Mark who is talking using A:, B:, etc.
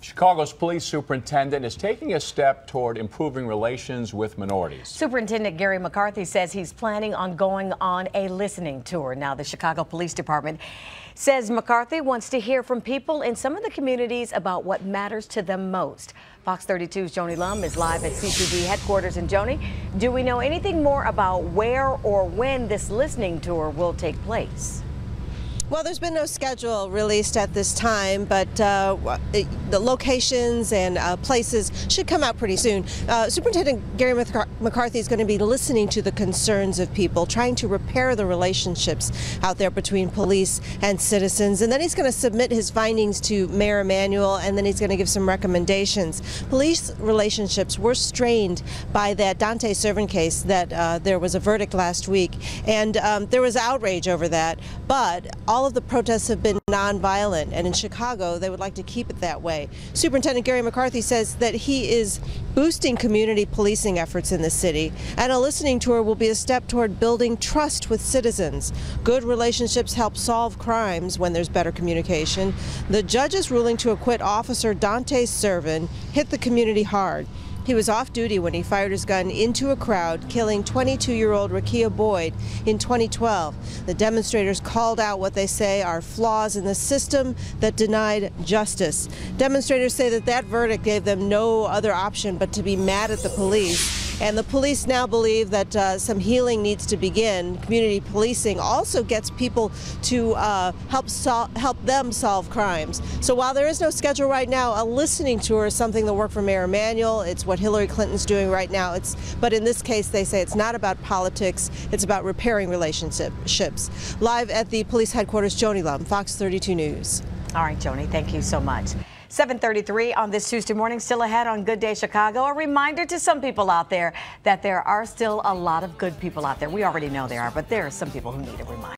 A: Chicago's police superintendent is taking a step toward improving relations with minorities.
B: Superintendent Garry McCarthy says he's planning on going on a listening tour. Now, the Chicago Police Department says McCarthy wants to hear from people in some of the communities about what matters to them most. Fox 32's Joni Lum is live at CPD headquarters. And Joni, do we know anything more about where or when this listening tour will take place?
C: Well, there's been no schedule released at this time, but uh, the locations and uh, places should come out pretty soon. Uh, Superintendent Garry McCarthy is going to be listening to the concerns of people, trying to repair the relationships out there between police and citizens, and then he's going to submit his findings to Mayor Emanuel, and then he's going to give some recommendations. Police relationships were strained by that Dante Servin case that uh, there was a verdict last week, and um, there was outrage over that, but all all of the protests have been nonviolent, and in Chicago, they would like to keep it that way. Superintendent Garry McCarthy says that he is boosting community policing efforts in the city, and a listening tour will be a step toward building trust with citizens. Good relationships help solve crimes when there's better communication. The judge's ruling to acquit Officer Dante Servin hit the community hard. He was off duty when he fired his gun into a crowd, killing 22-year-old Rekia Boyd in 2012. The demonstrators called out what they say are flaws in the system that denied justice. Demonstrators say that that verdict gave them no other option but to be mad at the police and the police now believe that uh, some healing needs to begin. Community policing also gets people to uh, help help them solve crimes. So while there is no schedule right now, a listening tour is something that worked for Mayor Emanuel. It's what Hillary Clinton's doing right now. It's but in this case, they say it's not about politics. It's about repairing relationships. Live at the police headquarters, Joni Lum, Fox 32 News.
B: All right, Joni, thank you so much. 733 on this Tuesday morning, still ahead on Good Day Chicago. A reminder to some people out there that there are still a lot of good people out there. We already know there are, but there are some people who need a reminder.